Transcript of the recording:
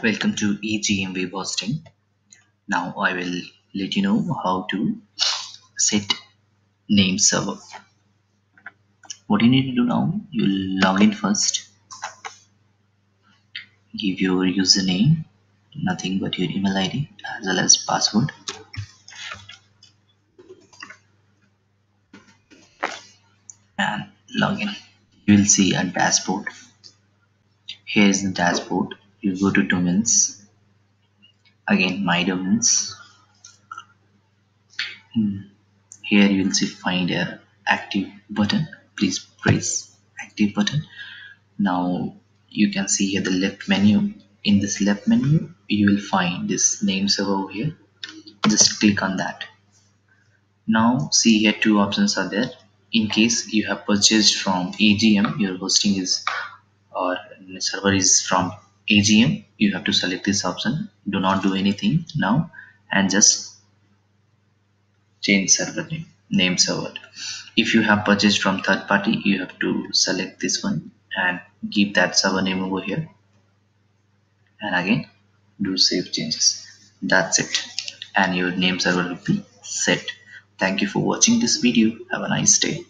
Welcome to AGM Web Hosting. Now I will let you know how to set name server. What you need to do now, you'll log in first. Give your username, nothing but your email ID as well as password. And log in. You will see a dashboard. Here is the dashboard. You go to domains. Again, my domains. Hmm. here you will see find a active button. Please press active button. Now you can see here the left menu. In this left menu you will find this name server over here. Just click on that. Now see here two options are there. In case you have purchased from AGM your hosting is or server is from AGM you have to select this option. Do not do anything now and just change server name name server. If you have purchased from third party you have to select this one and give that server name over here. And again do save changes. That's it. And your name server will be set. Thank you for watching this video. Have a nice day